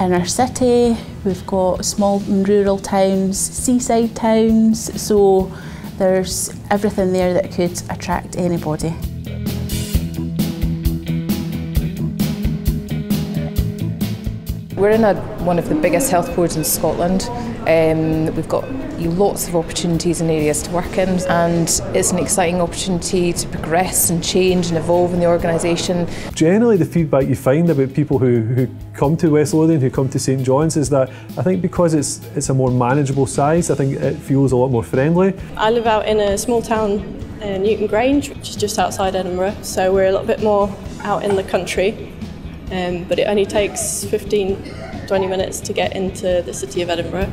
inner city, we've got small and rural towns, seaside towns, so there's everything there that could attract anybody. We're in a, one of the biggest health boards in Scotland. Um, we've got lots of opportunities and areas to work in, and it's an exciting opportunity to progress and change and evolve in the organisation. Generally, the feedback you find about people who, who come to West Lothian, who come to St John's, is that I think because it's it's a more manageable size, I think it feels a lot more friendly. I live out in a small town, uh, Newtongrange, which is just outside Edinburgh, so we're a little bit more out in the country um, but it only takes 15 20 minutes to get into the city of Edinburgh.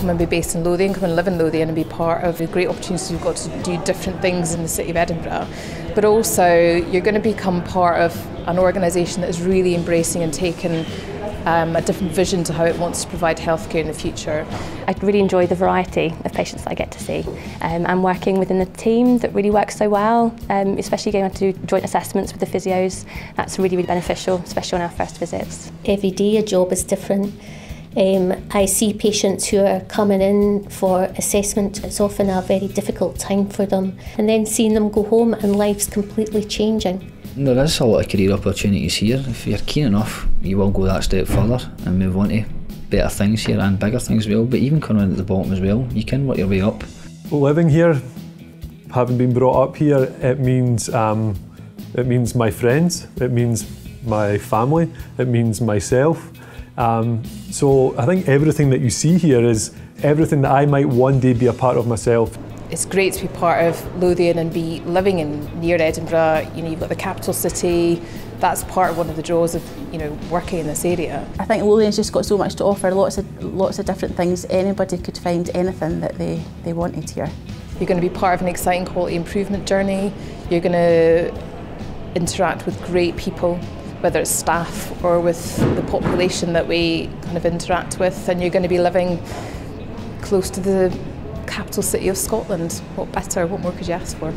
Come and be based in Lothian, come and live in Lothian and be part of the great opportunities you've got to do different things in the city of Edinburgh. But also, you're going to become part of an organisation that is really embracing and taking um, a different vision to how it wants to provide healthcare in the future. I really enjoy the variety of patients that I get to see. Um, I'm working within a team that really works so well, um, especially going on to do joint assessments with the physios. That's really, really beneficial, especially on our first visits. Every day a job is different. Um, I see patients who are coming in for assessment. It's often a very difficult time for them. And then seeing them go home and life's completely changing. There is a lot of career opportunities here. If you're keen enough, you will go that step further and move on to better things here and bigger things as well. But even coming in at the bottom as well, you can work your way up. Living here, having been brought up here, it means um, it means my friends, it means my family, it means myself. Um, so I think everything that you see here is everything that I might one day be a part of myself it's great to be part of Lothian and be living in near Edinburgh. You know, you've got the capital city. That's part of one of the draws of you know working in this area. I think Lothian's just got so much to offer. Lots of lots of different things. Anybody could find anything that they they wanted here. You're going to be part of an exciting quality improvement journey. You're going to interact with great people whether it's staff or with the population that we kind of interact with, and you're going to be living close to the capital city of Scotland. What better, what more could you ask for?